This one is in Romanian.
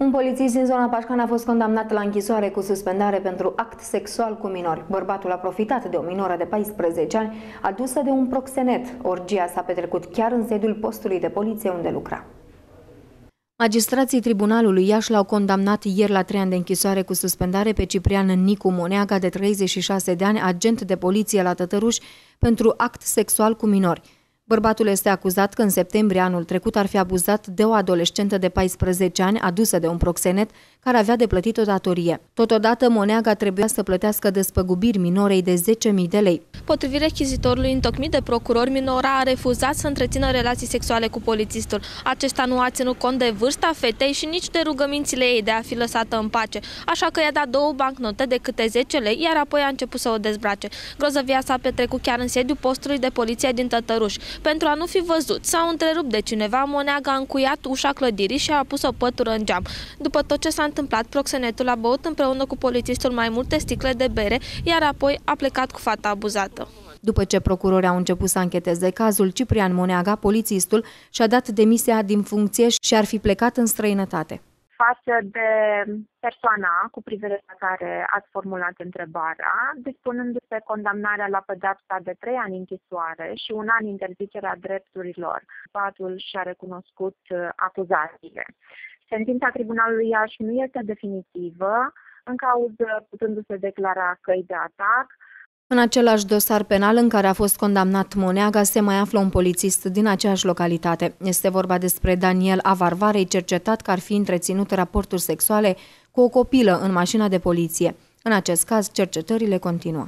Un polițist din zona Pașcan a fost condamnat la închisoare cu suspendare pentru act sexual cu minori. Bărbatul a profitat de o minoră de 14 ani adusă de un proxenet. Orgia s-a petrecut chiar în sediul postului de poliție unde lucra. Magistrații Tribunalului Iași l-au condamnat ieri la trei ani de închisoare cu suspendare pe Ciprian Nicu Moneaga, de 36 de ani, agent de poliție la Tătăruș, pentru act sexual cu minori. Bărbatul este acuzat că în septembrie anul trecut ar fi abuzat de o adolescentă de 14 ani adusă de un proxenet care avea de plătit o datorie. Totodată, Moneaga trebuia să plătească despăgubiri minorei de 10.000 de lei. Potrivit rechizitorului întocmit de procuror, minora a refuzat să întrețină relații sexuale cu polițistul. Acesta nu a ținut cont de vârsta fetei și nici de rugămințile ei de a fi lăsată în pace, așa că i-a dat două bancnote de câte 10 lei, iar apoi a început să o dezbrace. Grozăvia s-a petrecut chiar în sediu postului de poliție din Tătăruș. Pentru a nu fi văzut sau întrerupt de cineva, Moneaga a încuiat ușa clădirii și a pus o pătură în geam. După tot ce s-a întâmplat, proxenetul a băut împreună cu polițistul mai multe sticle de bere, iar apoi a plecat cu fata abuzată. După ce procurorii au început să ancheteze cazul, Ciprian Moneaga, polițistul, și-a dat demisia din funcție și ar fi plecat în străinătate față de persoana cu privire la care ați formulat întrebarea, dispunându-se condamnarea la pedepsa de trei ani închisoare și un an interzicerea drepturilor. Patul și-a recunoscut uh, acuzațiile. Sentința Tribunalului Iași nu este definitivă, în cauză putându-se declara căi de atac, în același dosar penal în care a fost condamnat Moneaga se mai află un polițist din aceeași localitate. Este vorba despre Daniel Avarvarei, cercetat că ar fi întreținut raporturi sexuale cu o copilă în mașina de poliție. În acest caz, cercetările continuă.